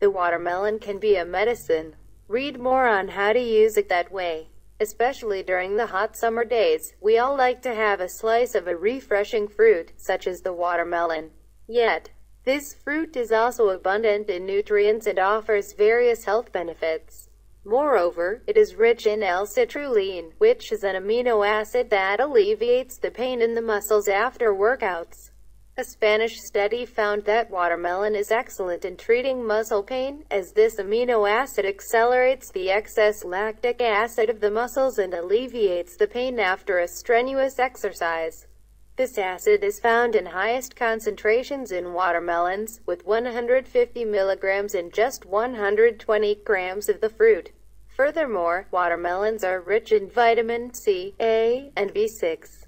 The watermelon can be a medicine. Read more on how to use it that way. Especially during the hot summer days, we all like to have a slice of a refreshing fruit, such as the watermelon. Yet, this fruit is also abundant in nutrients and offers various health benefits. Moreover, it is rich in L-citrulline, which is an amino acid that alleviates the pain in the muscles after workouts. A Spanish study found that watermelon is excellent in treating muscle pain, as this amino acid accelerates the excess lactic acid of the muscles and alleviates the pain after a strenuous exercise. This acid is found in highest concentrations in watermelons, with 150 milligrams in just 120 grams of the fruit. Furthermore, watermelons are rich in vitamin C, A, and B6,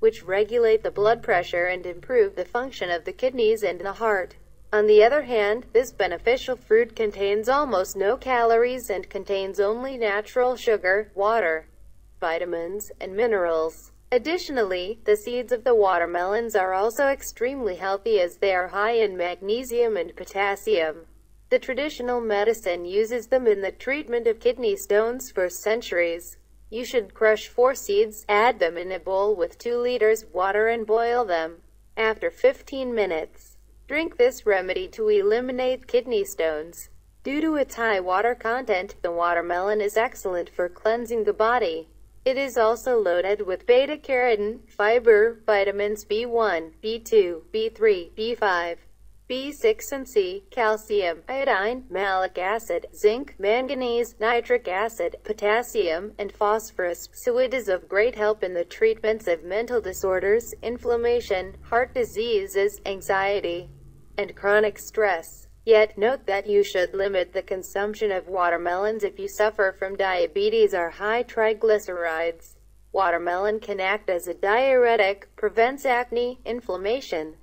which regulate the blood pressure and improve the function of the kidneys and the heart. On the other hand, this beneficial fruit contains almost no calories and contains only natural sugar, water, vitamins, and minerals. Additionally, the seeds of the watermelons are also extremely healthy as they are high in magnesium and potassium. The traditional medicine uses them in the treatment of kidney stones for centuries. You should crush four seeds, add them in a bowl with 2 liters water and boil them. After 15 minutes, drink this remedy to eliminate kidney stones. Due to its high water content, the watermelon is excellent for cleansing the body. It is also loaded with beta-carotene, fiber, vitamins B1, B2, B3, B5, B6 and C, calcium, iodine, malic acid, zinc, manganese, nitric acid, potassium, and phosphorus, so it is of great help in the treatments of mental disorders, inflammation, heart diseases, anxiety, and chronic stress. Yet, note that you should limit the consumption of watermelons if you suffer from diabetes or high triglycerides. Watermelon can act as a diuretic, prevents acne, inflammation,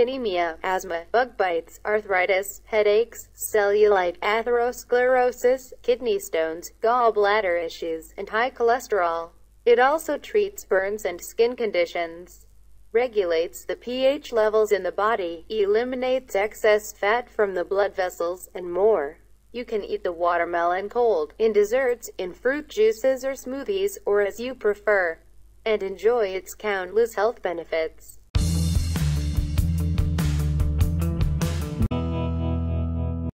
anemia, asthma, bug bites, arthritis, headaches, cellulite, atherosclerosis, kidney stones, gallbladder issues, and high cholesterol. It also treats burns and skin conditions regulates the pH levels in the body, eliminates excess fat from the blood vessels, and more. You can eat the watermelon cold, in desserts, in fruit juices or smoothies, or as you prefer, and enjoy its countless health benefits.